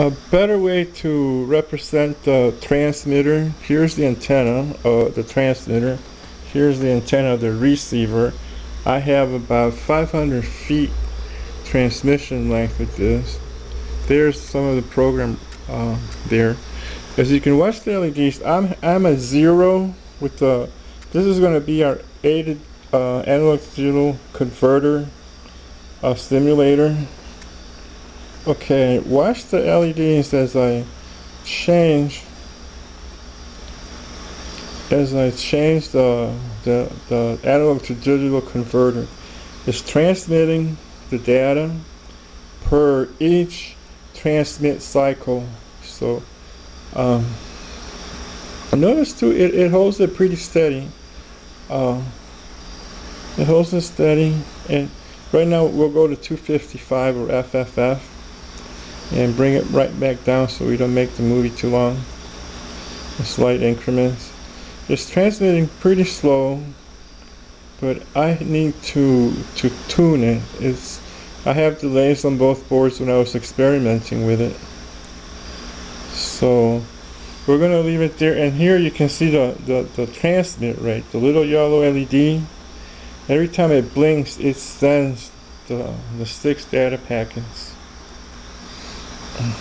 A better way to represent the transmitter, here's the antenna of the transmitter, here's the antenna of the receiver. I have about 500 feet transmission length with this. There's some of the program uh, there. As you can watch the LEDs, I'm, I'm a zero with the, this is going to be our aided uh, analog digital converter uh, simulator. Okay, watch the LEDs as I change as I change the, the, the analog to digital converter. It's transmitting the data per each transmit cycle. So um, notice too, it, it holds it pretty steady. Uh, it holds it steady and right now we'll go to 255 or FFF and bring it right back down so we don't make the movie too long. Slight increments. It's transmitting pretty slow, but I need to to tune it. It's I have delays on both boards when I was experimenting with it. So we're gonna leave it there and here you can see the, the, the transmit rate, the little yellow LED. Every time it blinks it sends the, the six data packets. Mm.